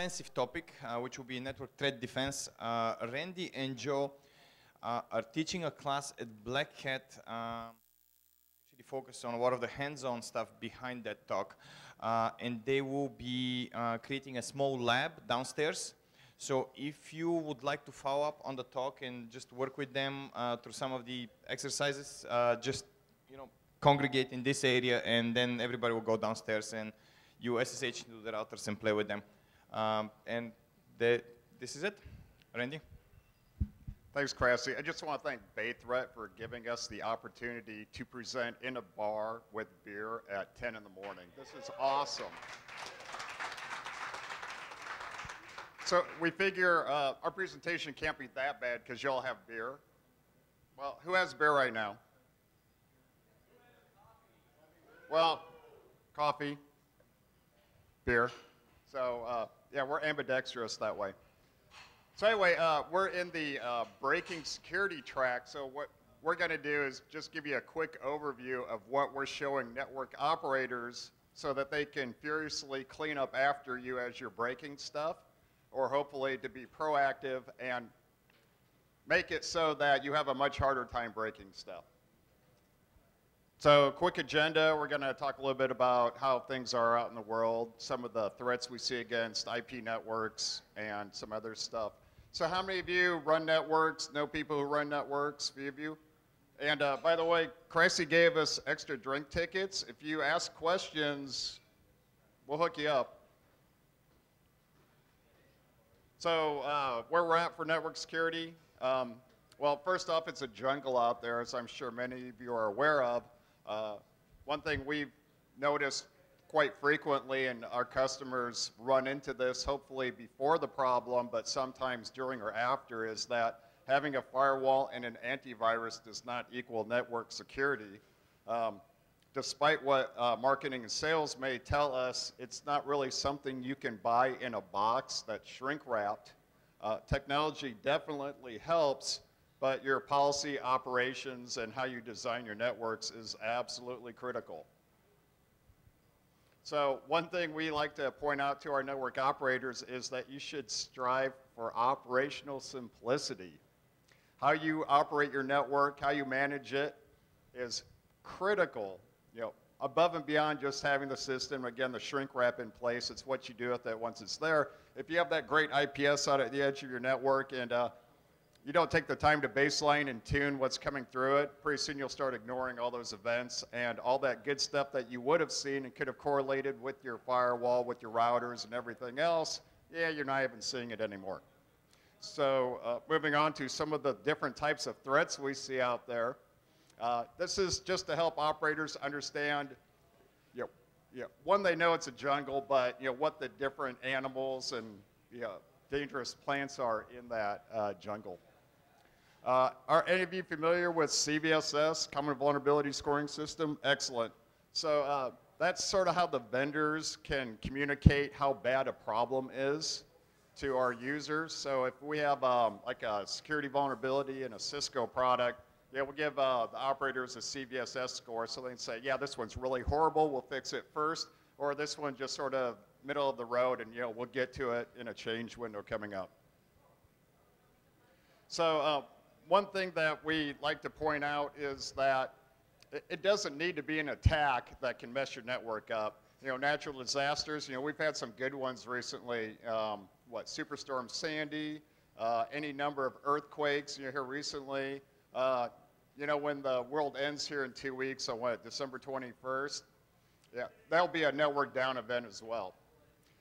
defensive topic, uh, which will be network threat defense. Uh, Randy and Joe uh, are teaching a class at Black Hat. Um, actually focus on a lot of the hands-on stuff behind that talk. And they will be creating a small lab downstairs. So if you would like to follow up on the talk and just work with them uh, through some of the exercises, uh, just you know congregate in this area, and then everybody will go downstairs and you SSH into the routers and play with them. Um, and the, this is it, Randy. Thanks, Cressy. I just want to thank BayThreat for giving us the opportunity to present in a bar with beer at 10 in the morning. This is awesome. So we figure uh, our presentation can't be that bad because y'all have beer. Well, who has beer right now? Well, coffee, beer. So uh, yeah, we're ambidextrous that way. So anyway, uh, we're in the uh, breaking security track. So what we're going to do is just give you a quick overview of what we're showing network operators so that they can furiously clean up after you as you're breaking stuff, or hopefully to be proactive and make it so that you have a much harder time breaking stuff. So, quick agenda. We're going to talk a little bit about how things are out in the world, some of the threats we see against IP networks, and some other stuff. So, how many of you run networks? Know people who run networks? A few of you. And uh, by the way, Cressy gave us extra drink tickets. If you ask questions, we'll hook you up. So, uh, where we're at for network security. Um, well, first off, it's a jungle out there, as I'm sure many of you are aware of. Uh, one thing we've noticed quite frequently, and our customers run into this hopefully before the problem, but sometimes during or after, is that having a firewall and an antivirus does not equal network security. Um, despite what uh, marketing and sales may tell us, it's not really something you can buy in a box that's shrink wrapped. Uh, technology definitely helps, but your policy operations and how you design your networks is absolutely critical. So one thing we like to point out to our network operators is that you should strive for operational simplicity. How you operate your network, how you manage it is critical, you know, above and beyond just having the system, again, the shrink wrap in place. It's what you do with it once it's there. If you have that great IPS out at the edge of your network and uh, you don't take the time to baseline and tune what's coming through it, pretty soon you'll start ignoring all those events and all that good stuff that you would have seen and could have correlated with your firewall, with your routers and everything else. Yeah, you're not even seeing it anymore. So uh, moving on to some of the different types of threats we see out there. Uh, this is just to help operators understand, you know, you know, one, they know it's a jungle, but you know, what the different animals and you know, dangerous plants are in that uh, jungle. Uh, are any of you familiar with CVSS, Common Vulnerability Scoring System? Excellent. So uh, that's sort of how the vendors can communicate how bad a problem is to our users. So if we have um, like a security vulnerability in a Cisco product, yeah, we'll give uh, the operators a CVSS score so they can say, yeah, this one's really horrible, we'll fix it first, or this one just sort of middle of the road and you know, we'll get to it in a change window coming up. So uh, one thing that we like to point out is that it doesn't need to be an attack that can mess your network up. You know, natural disasters, you know, we've had some good ones recently. Um, what, Superstorm Sandy, uh, any number of earthquakes, you know, here recently. Uh, you know, when the world ends here in two weeks on what, December 21st? Yeah, that'll be a network down event as well.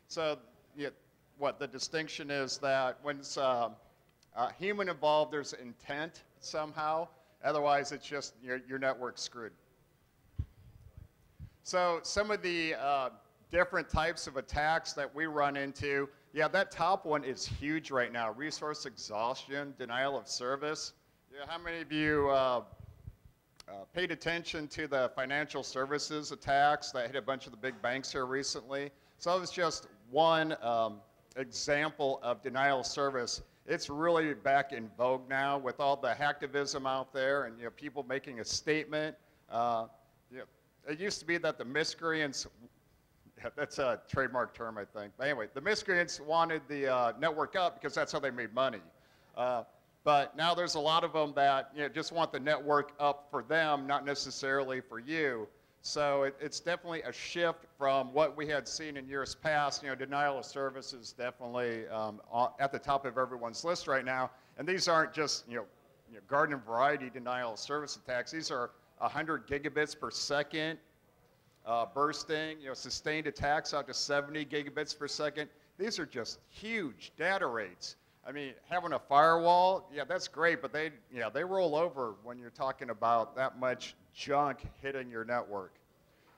So, yeah, what the distinction is that when it's, uh, uh, human involved, there's intent somehow. Otherwise, it's just your, your network screwed. So some of the uh, different types of attacks that we run into, yeah, that top one is huge right now. Resource exhaustion, denial of service. Yeah, how many of you uh, uh, paid attention to the financial services attacks that hit a bunch of the big banks here recently? So that was just one um, example of denial of service it's really back in vogue now with all the hacktivism out there and you know, people making a statement. Uh, you know, it used to be that the miscreants Yeah, that's a trademark term, I think. But anyway, the miscreants wanted the uh, network up because that's how they made money. Uh, but now there's a lot of them that you know, just want the network up for them, not necessarily for you. So it, it's definitely a shift from what we had seen in years past. You know, denial of service is definitely um, at the top of everyone's list right now. And these aren't just you know, you know garden variety denial of service attacks. These are 100 gigabits per second uh, bursting, you know, sustained attacks out to 70 gigabits per second. These are just huge data rates. I mean, having a firewall, yeah, that's great, but they, yeah, they roll over when you're talking about that much junk hitting your network.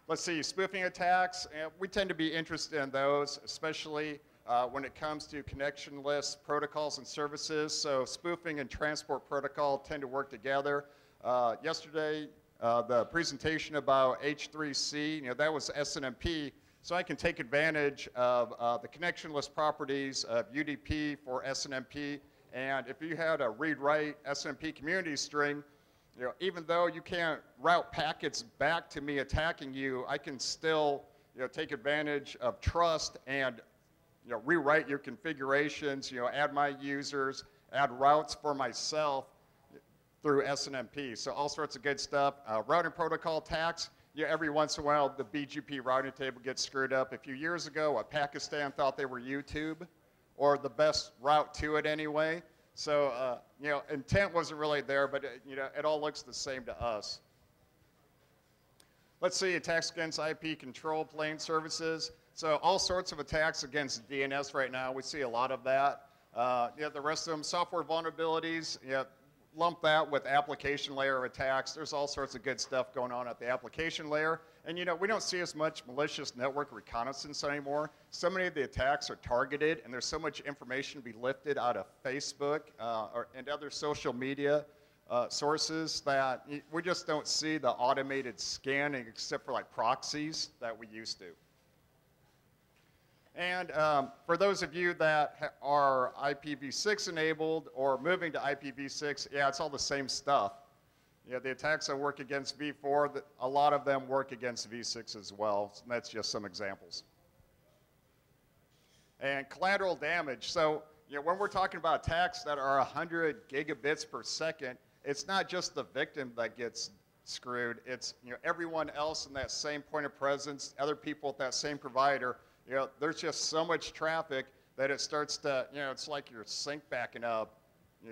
Let's see, spoofing attacks, we tend to be interested in those, especially uh, when it comes to connectionless protocols and services. So spoofing and transport protocol tend to work together. Uh, yesterday, uh, the presentation about H3C, you know, that was SNMP, so I can take advantage of uh, the connectionless properties of UDP for SNMP. And if you had a read-write SNMP community string, you know, even though you can't route packets back to me attacking you, I can still you know, take advantage of trust and you know, rewrite your configurations, you know, add my users, add routes for myself through SNMP. So all sorts of good stuff. Uh, routing protocol attacks, yeah, every once in a while the BGP routing table gets screwed up. A few years ago, uh, Pakistan thought they were YouTube, or the best route to it anyway. So, uh, you know, intent wasn't really there, but, it, uh, you know, it all looks the same to us. Let's see, attacks against IP control plane services. So all sorts of attacks against DNS right now. We see a lot of that. Uh, yeah, the rest of them, software vulnerabilities. Yeah, lump that with application layer attacks. There's all sorts of good stuff going on at the application layer. And you know, we don't see as much malicious network reconnaissance anymore. So many of the attacks are targeted, and there's so much information to be lifted out of Facebook uh, or, and other social media uh, sources that we just don't see the automated scanning except for like proxies that we used to. And um, for those of you that are IPv6 enabled or moving to IPv6, yeah, it's all the same stuff. Yeah, the attacks that work against v4, a lot of them work against v6 as well. And that's just some examples. And collateral damage. So, you know, when we're talking about attacks that are 100 gigabits per second, it's not just the victim that gets screwed. It's you know everyone else in that same point of presence, other people at that same provider you know, there's just so much traffic that it starts to, you know, it's like your sink backing up,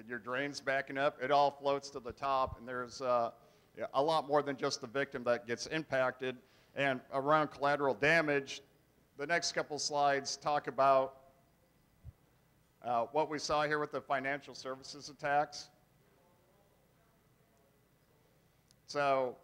your drain's backing up, it all floats to the top, and there's uh, a lot more than just the victim that gets impacted. And around collateral damage, the next couple slides talk about uh, what we saw here with the financial services attacks. So,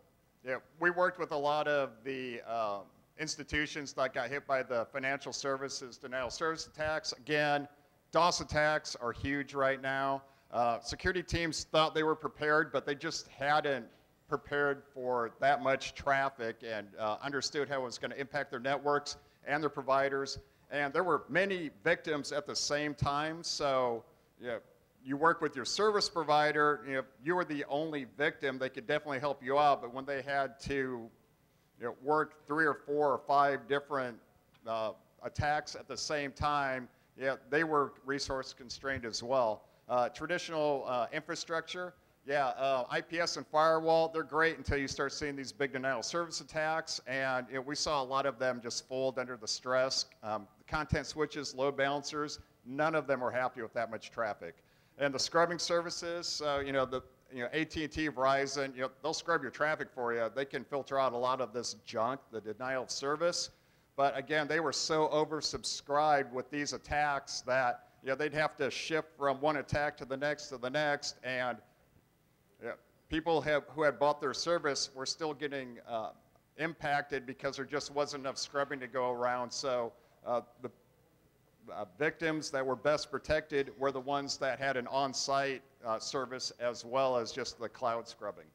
yeah, we worked with a lot of the um, institutions that got hit by the financial services denial service attacks. Again, DOS attacks are huge right now. Uh, security teams thought they were prepared, but they just hadn't prepared for that much traffic and uh, understood how it was going to impact their networks and their providers. And there were many victims at the same time. So, you, know, you work with your service provider. You know, you were the only victim. They could definitely help you out. But when they had to you know, work three or four or five different uh, attacks at the same time, yeah, they were resource constrained as well. Uh, traditional uh, infrastructure, yeah, uh, IPS and firewall, they're great until you start seeing these big denial of service attacks, and you know, we saw a lot of them just fold under the stress. Um, content switches, load balancers, none of them were happy with that much traffic. And the scrubbing services, so you know, the, you know, AT&T, Verizon, you know, they'll scrub your traffic for you. They can filter out a lot of this junk, the denial of service. But again, they were so oversubscribed with these attacks that you know, they'd have to shift from one attack to the next to the next. And you know, people have, who had bought their service were still getting uh, impacted because there just wasn't enough scrubbing to go around. So uh, the uh, victims that were best protected were the ones that had an on-site uh, service as well as just the cloud scrubbing.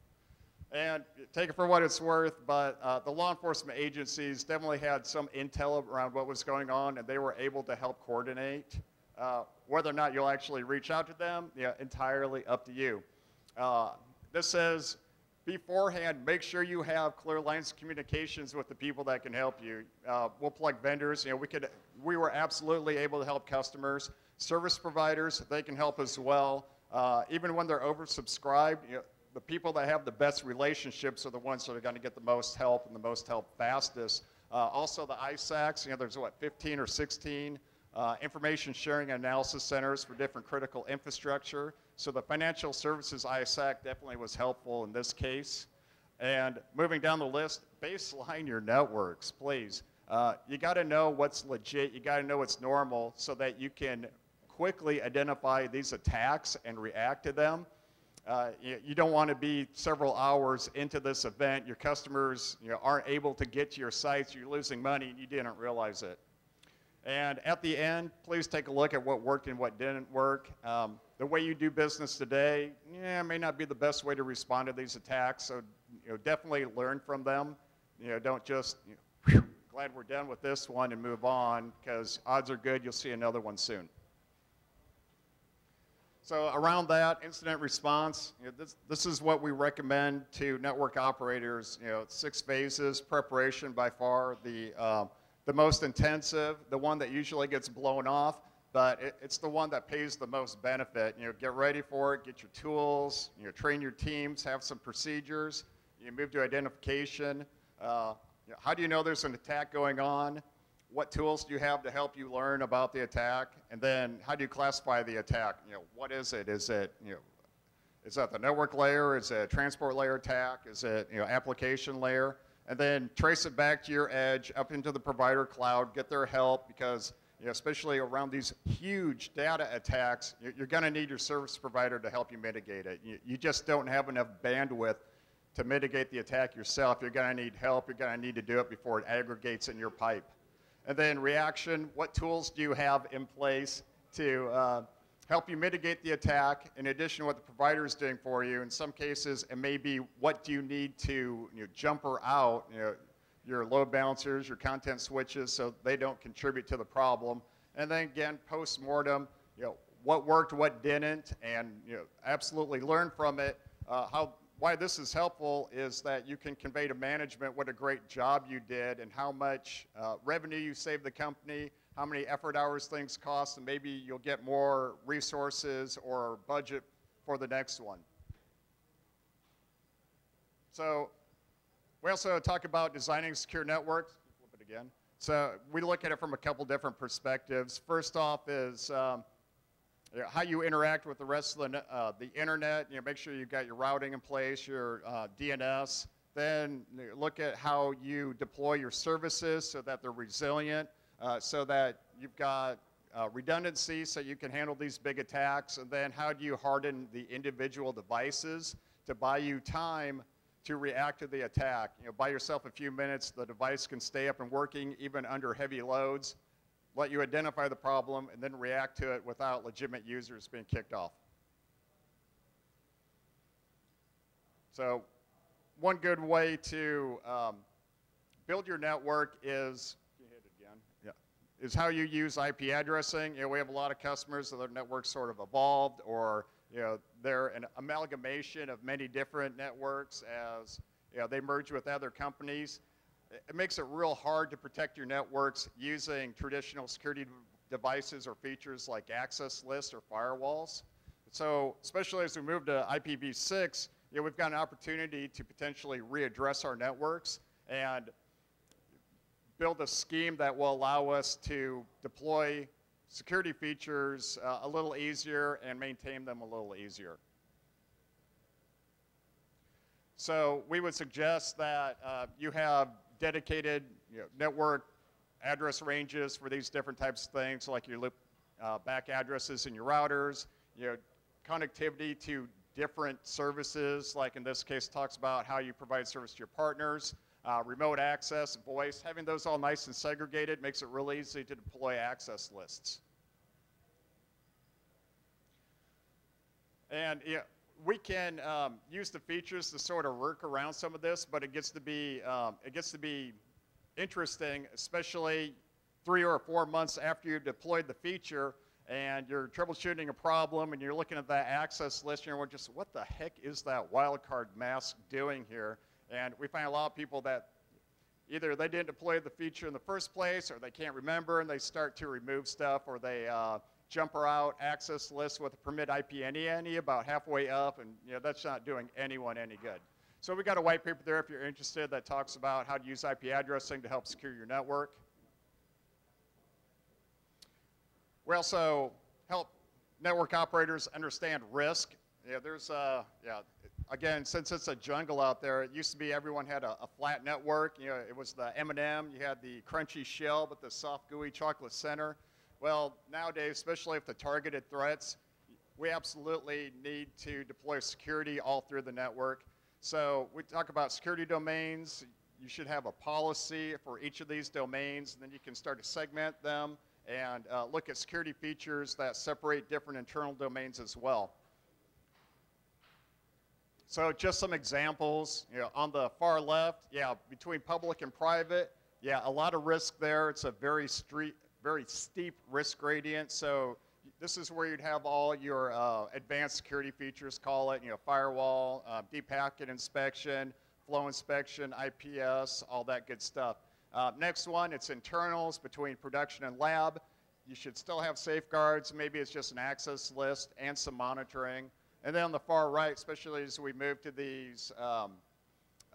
And take it for what it's worth, but uh, the law enforcement agencies definitely had some intel around what was going on, and they were able to help coordinate. Uh, whether or not you'll actually reach out to them, yeah, entirely up to you. Uh, this says beforehand, make sure you have clear lines of communications with the people that can help you. Uh, we'll plug vendors. You know, we could, we were absolutely able to help customers. Service providers, they can help as well. Uh, even when they're oversubscribed, you know, the people that have the best relationships are the ones that are going to get the most help and the most help fastest. Uh, also, the ISACs, you know, there's what, 15 or 16 uh, information sharing and analysis centers for different critical infrastructure. So the financial services ISAC definitely was helpful in this case. And moving down the list, baseline your networks, please. Uh, you got to know what's legit. You got to know what's normal so that you can quickly identify these attacks and react to them. Uh, you, you, don't want to be several hours into this event. Your customers you know, aren't able to get to your sites. You're losing money and you didn't realize it. And at the end, please take a look at what worked and what didn't work. Um, the way you do business today, yeah, may not be the best way to respond to these attacks. So, you know, definitely learn from them. You know, don't just, you know, whew, glad we're done with this one and move on, because odds are good you'll see another one soon. So around that, incident response, you know, this, this is what we recommend to network operators. You know, six phases, preparation by far, the uh, the most intensive, the one that usually gets blown off, but it, it's the one that pays the most benefit. You know, get ready for it, get your tools, you know, train your teams, have some procedures. You move to identification. Uh, you know, how do you know there's an attack going on? What tools do you have to help you learn about the attack? And then how do you classify the attack? You know, what is it? Is it, you know, is that the network layer? Is it a transport layer attack? Is it, you know, application layer? And then trace it back to your edge up into the provider cloud, get their help because you know, especially around these huge data attacks, you're going to need your service provider to help you mitigate it. You, you just don't have enough bandwidth to mitigate the attack yourself. You're going to need help. You're going to need to do it before it aggregates in your pipe. And then reaction, what tools do you have in place to uh, help you mitigate the attack in addition to what the provider is doing for you. In some cases, it may be what do you need to you know, jumper out, you know, your load balancers, your content switches, so they don't contribute to the problem. And then again, post-mortem, you know, what worked, what didn't, and you know, absolutely learn from it. Uh, how, why this is helpful is that you can convey to management what a great job you did and how much uh, revenue you saved the company, how many effort hours things cost, and maybe you'll get more resources or budget for the next one. So we also talk about designing secure networks. Flip it again. So we look at it from a couple different perspectives. First off is um, how you interact with the rest of the, uh, the internet. You know, make sure you've got your routing in place, your uh, DNS. Then look at how you deploy your services so that they're resilient uh, so that you've got uh, redundancy so you can handle these big attacks. And then how do you harden the individual devices to buy you time to react to the attack? You know, buy yourself a few minutes, the device can stay up and working even under heavy loads. Let you identify the problem and then react to it without legitimate users being kicked off. So one good way to um, build your network is is how you use IP addressing. You know, we have a lot of customers that their networks sort of evolved or you know, they're an amalgamation of many different networks as you know, they merge with other companies. It makes it real hard to protect your networks using traditional security devices or features like access lists or firewalls. So especially as we move to IPv6, you know, we've got an opportunity to potentially readdress our networks and build a scheme that will allow us to deploy security features uh, a little easier and maintain them a little easier. So we would suggest that uh, you have dedicated you know, network address ranges for these different types of things, like your loop uh, back addresses in your routers, you know, connectivity to different services, like in this case talks about how you provide service to your partners, uh, remote access, voice, having those all nice and segregated makes it really easy to deploy access lists. And yeah, we can um, use the features to sort of work around some of this, but it gets to be um, it gets to be interesting, especially three or four months after you've deployed the feature, and you're troubleshooting a problem and you're looking at that access list and you're just, what the heck is that wildcard mask doing here? And we find a lot of people that either they didn't deploy the feature in the first place or they can't remember and they start to remove stuff or they uh, jumper out access lists with a permit IP any any about halfway up and you know, that's not doing anyone any good. So we got a white paper there if you're interested that talks about how to use IP addressing to help secure your network. We also help network operators understand risk. Yeah, there's, uh, yeah, again, since it's a jungle out there, it used to be everyone had a, a flat network. You know, it was the M&M, you had the crunchy shell, but the soft, gooey chocolate center. Well, nowadays, especially if the targeted threats, we absolutely need to deploy security all through the network. So we talk about security domains. You should have a policy for each of these domains, and then you can start to segment them and uh, look at security features that separate different internal domains as well. So just some examples, you know, on the far left, yeah, between public and private, yeah, a lot of risk there. It's a very street, very steep risk gradient. So this is where you'd have all your uh, advanced security features, call it, you know, firewall, uh, deep packet inspection, flow inspection, IPS, all that good stuff. Uh, next one, it's internals between production and lab. You should still have safeguards. Maybe it's just an access list and some monitoring. And then on the far right, especially as we move to these um,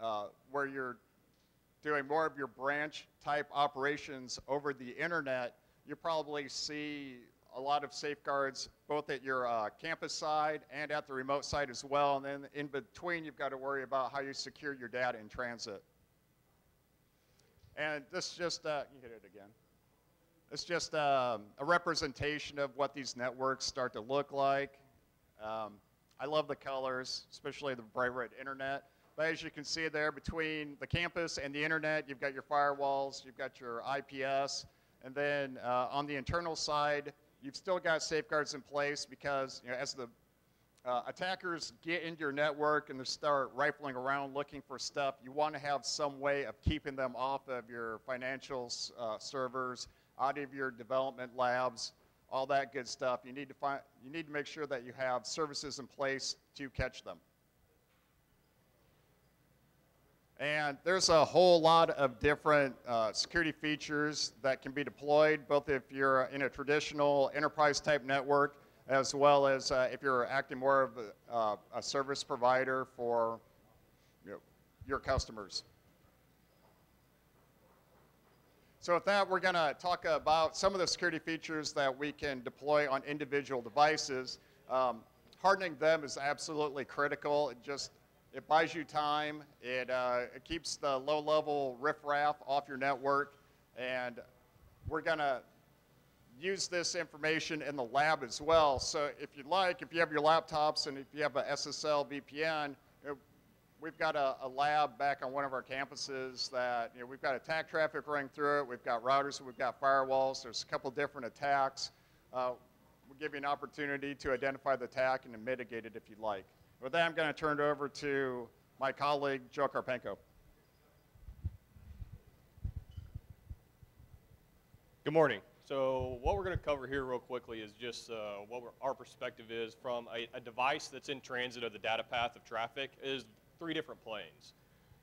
uh, where you're doing more of your branch type operations over the internet, you probably see a lot of safeguards both at your uh, campus side and at the remote side as well. And then in between, you've got to worry about how you secure your data in transit. And this just, uh, you hit it again. It's just um, a representation of what these networks start to look like. Um, I love the colors, especially the bright red internet. But as you can see there, between the campus and the internet, you've got your firewalls, you've got your IPS, and then uh, on the internal side, you've still got safeguards in place because you know, as the uh, attackers get into your network and they start rifling around looking for stuff, you want to have some way of keeping them off of your financial uh, servers, out of your development labs, all that good stuff. You need to find, you need to make sure that you have services in place to catch them. And there's a whole lot of different uh, security features that can be deployed, both if you're in a traditional enterprise type network as well as uh, if you're acting more of a, uh, a service provider for you know, your customers. So with that, we're going to talk about some of the security features that we can deploy on individual devices. Um, hardening them is absolutely critical. It just it buys you time. It, uh, it keeps the low-level riffraff off your network, and we're going to use this information in the lab as well. So if you'd like, if you have your laptops and if you have a SSL VPN, we've got a, a, lab back on one of our campuses that, you know, we've got attack traffic running through it, we've got routers, we've got firewalls, there's a couple different attacks. Uh, we'll give you an opportunity to identify the attack and to mitigate it if you'd like. With that, I'm going to turn it over to my colleague, Joe Karpenko. Good morning. So what we're going to cover here real quickly is just uh, what our perspective is from a, a, device that's in transit of the data path of traffic is three different planes.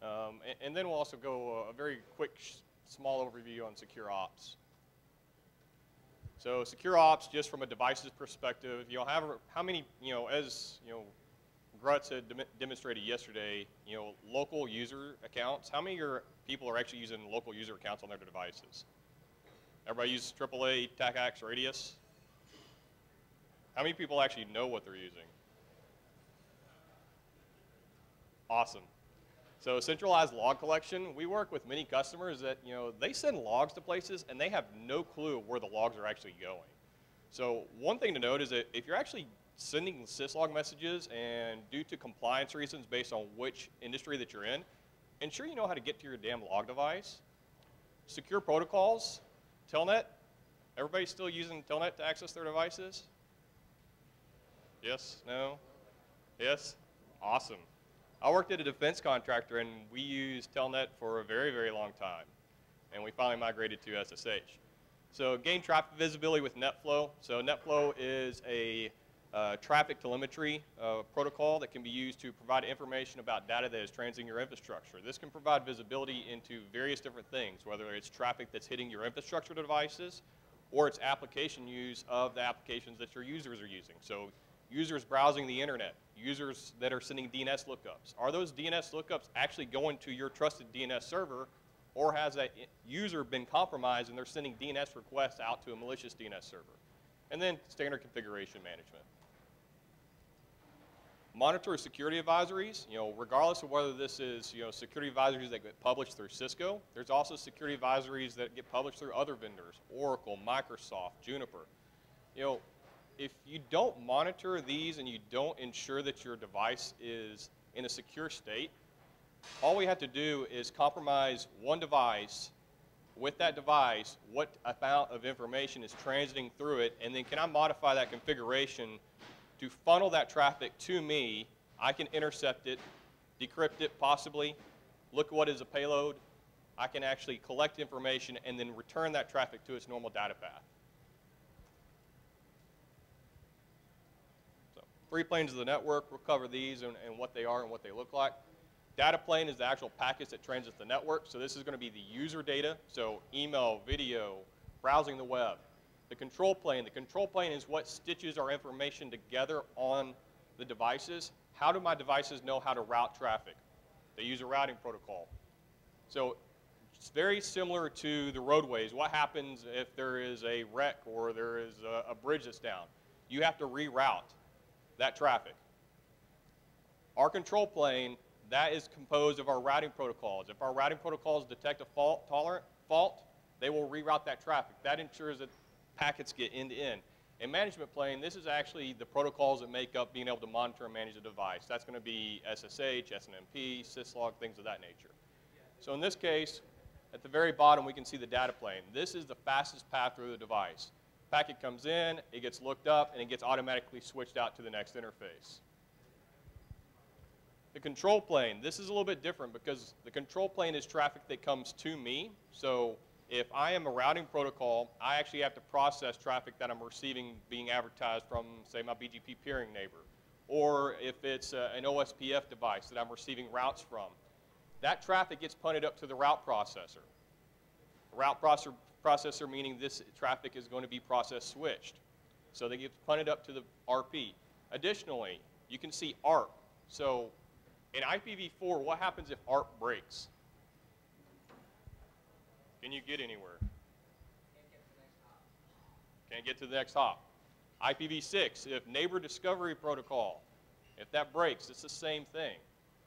Um, and, and, then we'll also go a very quick, small overview on secure ops. So secure ops, just from a device's perspective, you know, have, how many, you know, as, you know, Grutz had dem demonstrated yesterday, you know, local user accounts, how many your people are actually using local user accounts on their devices? Everybody uses AAA TACACS Radius. How many people actually know what they're using? Awesome. So centralized log collection, we work with many customers that, you know, they send logs to places and they have no clue where the logs are actually going. So one thing to note is that if you're actually sending syslog messages and due to compliance reasons based on which industry that you're in, ensure you know how to get to your damn log device. Secure protocols, Telnet? Everybody still using Telnet to access their devices? Yes? No? Yes? Awesome. I worked at a defense contractor and we used Telnet for a very, very long time. And we finally migrated to SSH. So gain traffic visibility with NetFlow. So NetFlow is a uh, traffic telemetry uh, protocol that can be used to provide information about data that is transiting your infrastructure. This can provide visibility into various different things, whether it's traffic that's hitting your infrastructure devices or it's application use of the applications that your users are using. So users browsing the internet, users that are sending DNS lookups. Are those DNS lookups actually going to your trusted DNS server or has that user been compromised and they're sending DNS requests out to a malicious DNS server? And then standard configuration management. Monitor security advisories, you know, regardless of whether this is, you know, security advisories that get published through Cisco, there's also security advisories that get published through other vendors, Oracle, Microsoft, Juniper. You know, if you don't monitor these and you don't ensure that your device is in a secure state, all we have to do is compromise one device with that device, what amount of information is transiting through it, and then can I modify that configuration to funnel that traffic to me. I can intercept it, decrypt it possibly, look what is a payload. I can actually collect information and then return that traffic to its normal data path. So three planes of the network, we'll cover these and, and what they are and what they look like. Data plane is the actual packets that transits the network. So this is going to be the user data, so email, video, browsing the web. The control plane, the control plane is what stitches our information together on the devices. How do my devices know how to route traffic? They use a routing protocol. So it's very similar to the roadways. What happens if there is a wreck or there is a, a bridge that's down? You have to reroute that traffic. Our control plane, that is composed of our routing protocols. If our routing protocols detect a fault tolerant fault, they will reroute that traffic. That ensures that packets get end to end. In management plane, this is actually the protocols that make up being able to monitor and manage a device. That's going to be SSH, SNMP, syslog, things of that nature. So in this case, at the very bottom, we can see the data plane. This is the fastest path through the device. Packet comes in, it gets looked up, and it gets automatically switched out to the next interface. The control plane, this is a little bit different because the control plane is traffic that comes to me. So if I am a routing protocol, I actually have to process traffic that I'm receiving being advertised from, say, my BGP peering neighbor. Or if it's uh, an OSPF device that I'm receiving routes from. That traffic gets punted up to the route processor. The route processor, processor meaning this traffic is going to be process switched. So they get punted up to the RP. Additionally, you can see ARP. So in IPv4, what happens if ARP breaks? Can you get anywhere? Can't get to the next hop. IPv6, if neighbor discovery protocol, if that breaks, it's the same thing.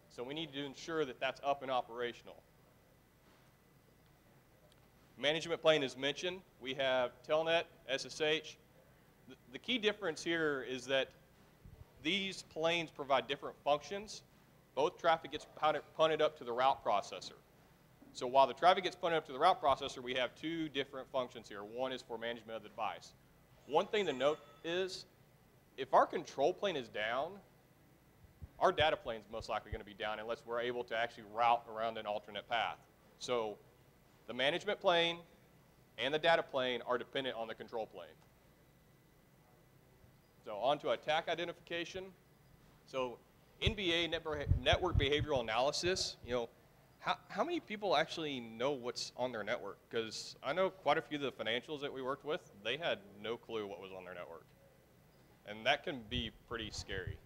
So we need to ensure that that's up and operational. Management plane is mentioned. We have Telnet, SSH. The, the key difference here is that these planes provide different functions. Both traffic gets punted up to the route processor. So while the traffic gets punted up to the route processor, we have two different functions here. One is for management of the device. One thing to note is if our control plane is down, our data plane is most likely going to be down unless we're able to actually route around an alternate path. So the management plane and the data plane are dependent on the control plane. So on to attack identification. So NBA network behavioral analysis, you know, how, how many people actually know what's on their network? Because I know quite a few of the financials that we worked with, they had no clue what was on their network. And that can be pretty scary.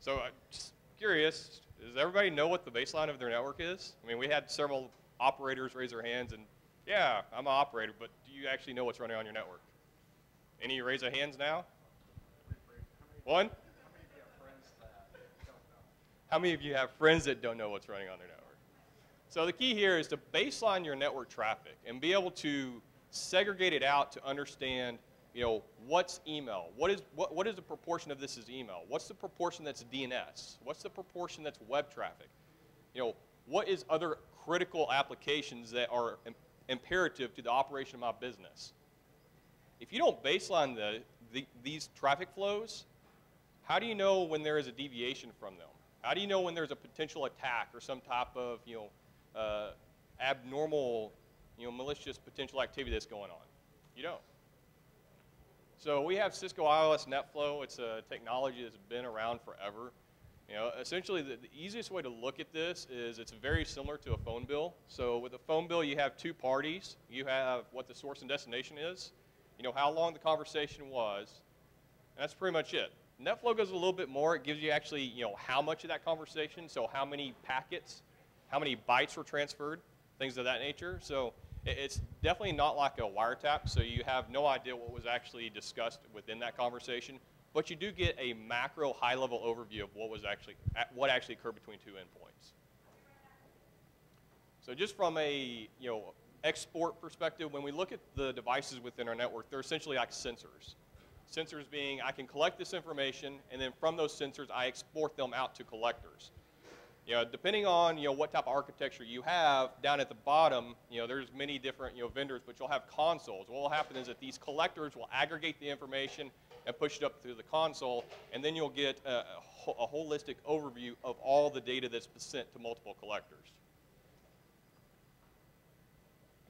So I'm just curious, does everybody know what the baseline of their network is? I mean, we had several operators raise their hands and, yeah, I'm an operator, but do you actually know what's running on your network? Any raise their hands now? One? How many of you have friends that don't know what's running on their network? So the key here is to baseline your network traffic and be able to segregate it out to understand, you know, what's email? What is, what, what is the proportion of this is email? What's the proportion that's DNS? What's the proportion that's web traffic? You know, what is other critical applications that are Im imperative to the operation of my business? If you don't baseline the, the, these traffic flows, how do you know when there is a deviation from them? How do you know when there's a potential attack or some type of, you know, uh, abnormal, you know, malicious potential activity that's going on. You don't. So we have Cisco IOS NetFlow. It's a technology that's been around forever. You know, essentially the, the, easiest way to look at this is it's very similar to a phone bill. So with a phone bill, you have two parties. You have what the source and destination is. You know how long the conversation was. And that's pretty much it. NetFlow goes a little bit more. It gives you actually, you know, how much of that conversation, so how many packets, how many bytes were transferred, things of that nature. So it's definitely not like a wiretap, so you have no idea what was actually discussed within that conversation, but you do get a macro high-level overview of what was actually what actually occurred between two endpoints. So just from a you know export perspective, when we look at the devices within our network, they're essentially like sensors. Sensors being I can collect this information, and then from those sensors I export them out to collectors. You know, depending on you know what type of architecture you have, down at the bottom, you know, there's many different you know vendors, but you'll have consoles. What will happen is that these collectors will aggregate the information and push it up through the console, and then you'll get a, a holistic overview of all the data that's sent to multiple collectors.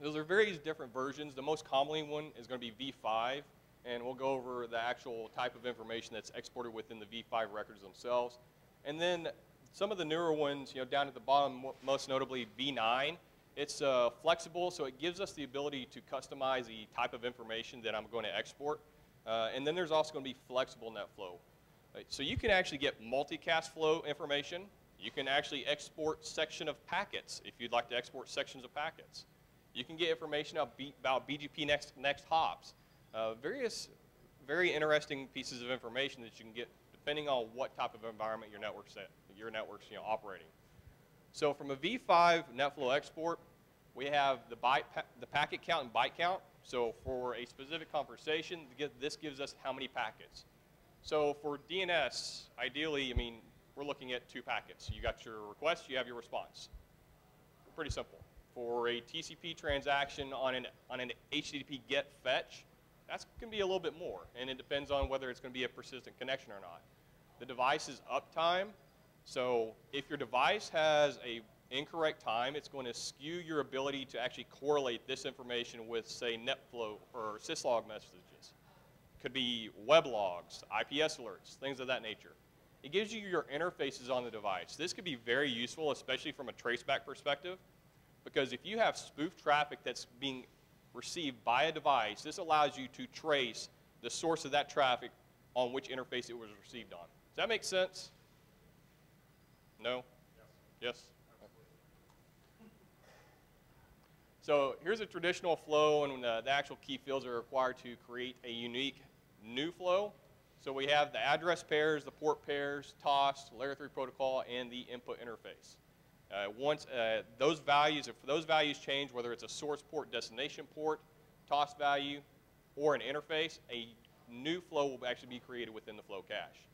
Those are various different versions. The most commonly one is going to be V5, and we'll go over the actual type of information that's exported within the V5 records themselves. And then some of the newer ones, you know, down at the bottom, most notably V9, it's uh, flexible, so it gives us the ability to customize the type of information that I'm going to export. Uh, and then there's also going to be flexible NetFlow. Right, so you can actually get multicast flow information. You can actually export section of packets if you'd like to export sections of packets. You can get information about, BGP next, next hops. Uh, various very interesting pieces of information that you can get depending on what type of environment your network's at your network's you know, operating. So from a V5 NetFlow export, we have the, byte, the packet count and byte count. So for a specific conversation, this gives us how many packets. So for DNS, ideally, I mean, we're looking at two packets. You got your request, you have your response. Pretty simple. For a TCP transaction on an, on an HTTP GET fetch, that's going to be a little bit more, and it depends on whether it's going to be a persistent connection or not. The device's uptime so if your device has a incorrect time, it's going to skew your ability to actually correlate this information with, say, NetFlow or syslog messages. Could be web logs, IPS alerts, things of that nature. It gives you your interfaces on the device. This could be very useful, especially from a traceback perspective, because if you have spoof traffic that's being received by a device, this allows you to trace the source of that traffic on which interface it was received on. Does that make sense? No? Yes? So here's a traditional flow, and uh, the actual key fields are required to create a unique new flow. So we have the address pairs, the port pairs, TOS, layer 3 protocol, and the input interface. Uh, once uh, those values, if those values change, whether it's a source port, destination port, TOS value, or an interface, a new flow will actually be created within the flow cache.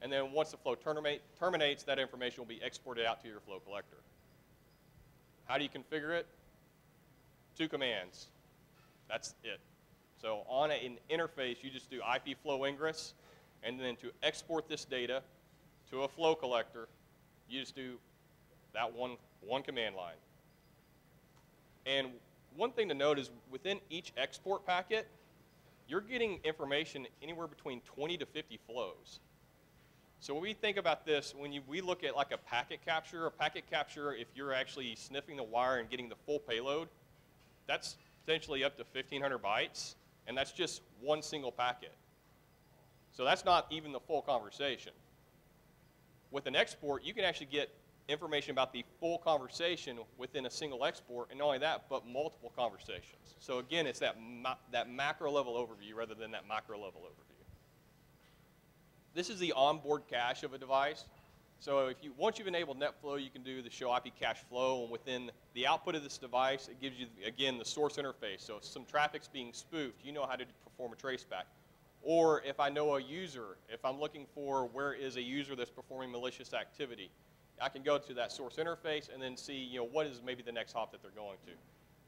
And then once the flow terminate, terminates, that information will be exported out to your flow collector. How do you configure it? Two commands. That's it. So on an interface, you just do IP flow ingress, and then to export this data to a flow collector, you just do that one, one command line. And one thing to note is within each export packet, you're getting information anywhere between 20 to 50 flows. So when we think about this, when you, we look at like a packet capture, a packet capture, if you're actually sniffing the wire and getting the full payload, that's potentially up to 1,500 bytes, and that's just one single packet. So that's not even the full conversation. With an export, you can actually get information about the full conversation within a single export, and not only that, but multiple conversations. So again, it's that, ma that macro level overview rather than that micro level overview. This is the onboard cache of a device. So if you, once you've enabled NetFlow, you can do the show IP cache flow, and within the output of this device, it gives you, again, the source interface. So if some traffic's being spoofed, you know how to perform a traceback. Or if I know a user, if I'm looking for where is a user that's performing malicious activity, I can go to that source interface and then see, you know, what is maybe the next hop that they're going to.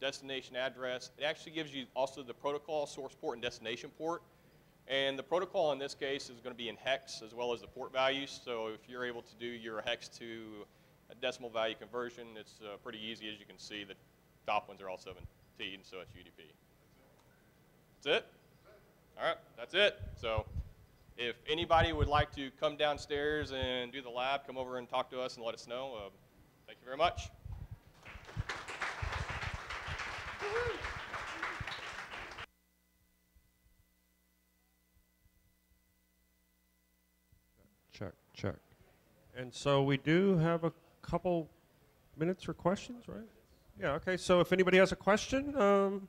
Destination address. It actually gives you also the protocol, source port, and destination port. And the protocol in this case is going to be in hex as well as the port values. So if you're able to do your hex to decimal value conversion, it's uh, pretty easy. As you can see, the top ones are all 17, so it's UDP. That's it? All right, that's it. So if anybody would like to come downstairs and do the lab, come over and talk to us and let us know. Uh, thank you very much. Check, check. And so we do have a couple minutes for questions, right? Yeah, okay. So if anybody has a question, um,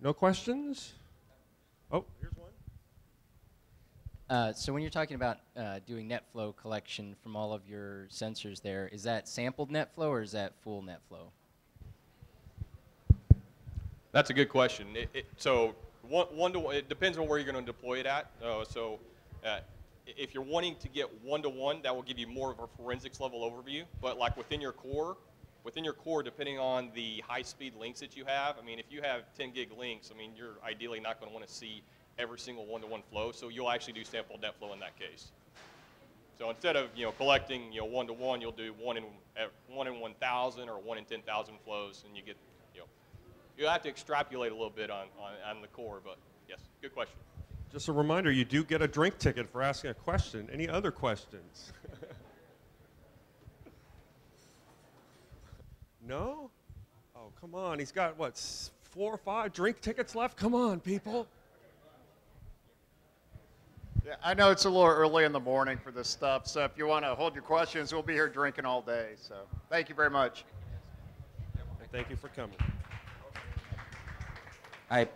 no questions? Oh, here's one. Uh, so when you're talking about uh, doing NetFlow collection from all of your sensors there, is that sampled NetFlow or is that full NetFlow? That's a good question. It, it, so one, one to one, it depends on where you're going to deploy it at. Uh, so uh, if you're wanting to get one to one, that will give you more of a forensics level overview. But like within your core, within your core, depending on the high speed links that you have, I mean, if you have 10 gig links, I mean, you're ideally not going to want to see every single one to one flow. So you'll actually do sample NetFlow in that case. So instead of you know collecting you know one to one, you'll do one in uh, one in 1,000 or one in 10,000 flows, and you get you know have to extrapolate a little bit on, on, on the core. But yes, good question. Just a reminder, you do get a drink ticket for asking a question. Any other questions? no? Oh, come on. He's got, what, four or five drink tickets left? Come on, people. Yeah, I know it's a little early in the morning for this stuff, so if you want to hold your questions, we'll be here drinking all day. So thank you very much. And thank you for coming. I